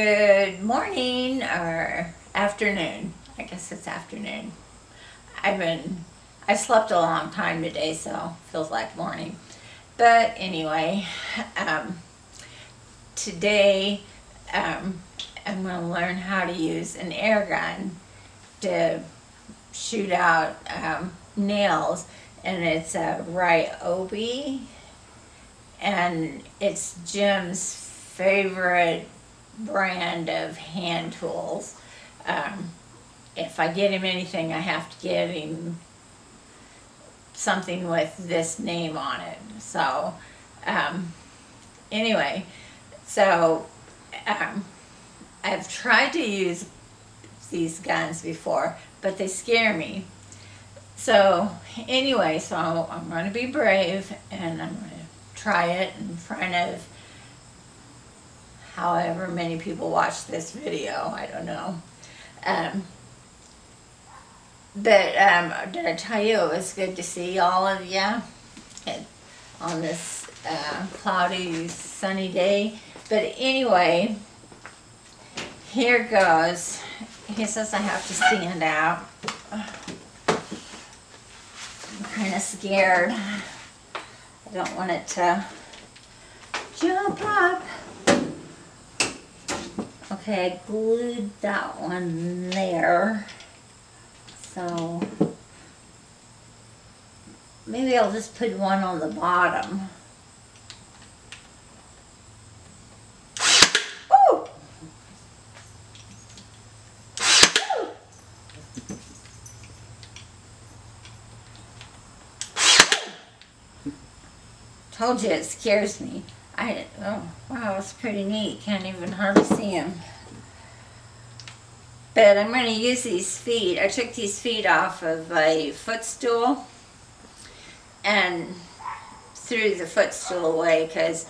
Good morning or afternoon. I guess it's afternoon. I've been, I slept a long time today, so feels like morning. But anyway, um, today um, I'm going to learn how to use an air gun to shoot out um, nails, and it's a Ryobi, and it's Jim's favorite brand of hand tools. Um, if I get him anything, I have to get him something with this name on it. So, um, anyway, so um, I've tried to use these guns before, but they scare me. So, anyway, so I'm going to be brave and I'm going to try it in front of however many people watch this video. I don't know. Um, but um, did I tell you it was good to see all of you on this uh, cloudy, sunny day? But anyway, here goes. He says I have to stand out. I'm kind of scared. I don't want it to jump up. Okay, I glued that one there. So maybe I'll just put one on the bottom. Told you it scares me. I, oh, wow, it's pretty neat. Can't even hardly see him. But I'm going to use these feet. I took these feet off of a footstool and threw the footstool away because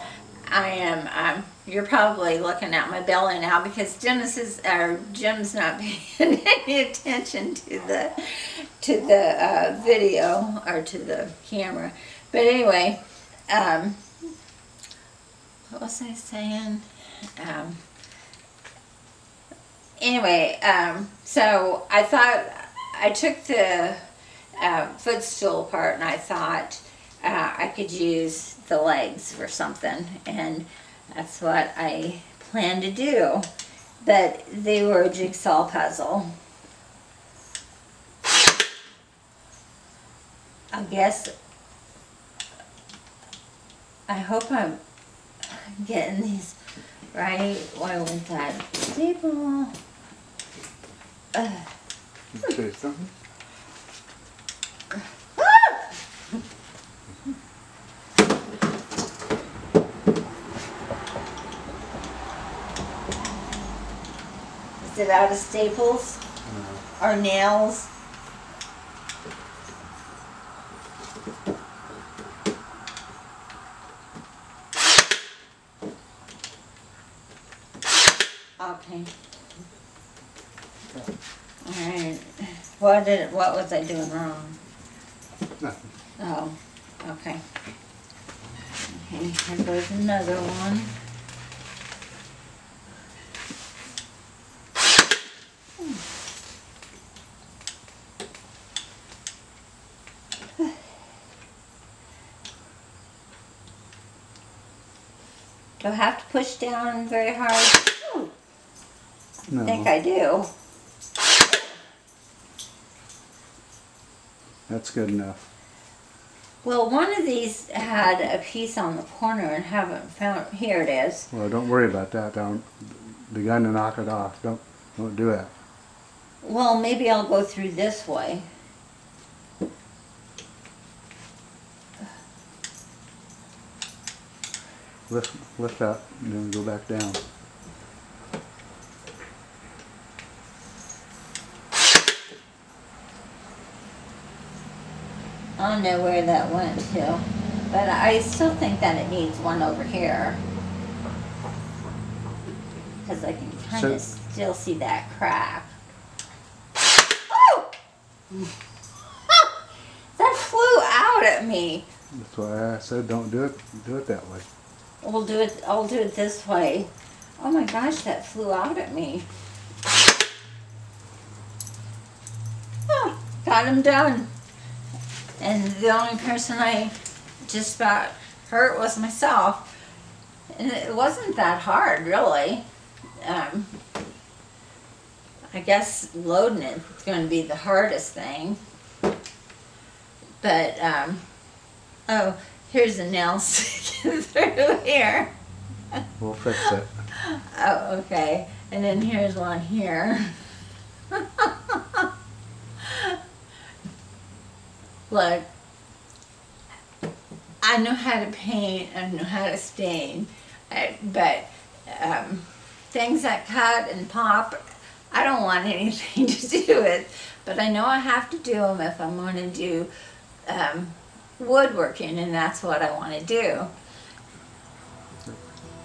I am, um, you're probably looking at my belly now because Dennis is, or Jim's not paying any attention to the, to the uh, video or to the camera. But anyway, um, what was I saying? Um, anyway, um, so I thought I took the uh, footstool part and I thought uh, I could use the legs for something, and that's what I planned to do. But they were a jigsaw puzzle. I guess I hope I'm getting these right. Why went that staple? Ugh. Say something? Is it out of staples No. or nails? Okay. Alright, what did, what was I doing wrong? Nothing. Oh, okay. Okay, here goes another one. Do I have to push down very hard? I think I do. That's good enough. Well, one of these had a piece on the corner and haven't found, here it is. Well, don't worry about that. Don't begin to knock it off. Don't don't do that. Well, maybe I'll go through this way. Lift lift up and then go back down. I don't know where that went to, but I still think that it needs one over here. Because I can kind of So- still see that crack. Oh! that flew out at me. That's why I said don't do it. Do it that way. We'll do it. I'll do it this way. Oh my gosh, that flew out at me. Oh, got him done. And the only person I just about hurt was myself. And it wasn't that hard, really. Um, I guess loading it is going to be the hardest thing. But, um, oh, here's a nail sticking through here. We'll fix it. Oh, okay. And then here's one here. Look, I know how to paint, I know how to stain, I, but um, things that cut and pop, I don't want anything to do with. But I know I have to do them if I'm going to do um, woodworking, and that's what I want to do.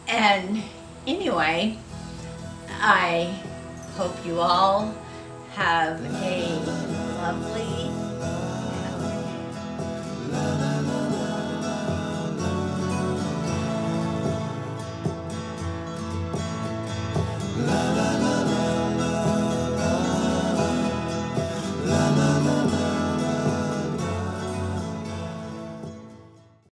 And anyway, I hope you all have a lovely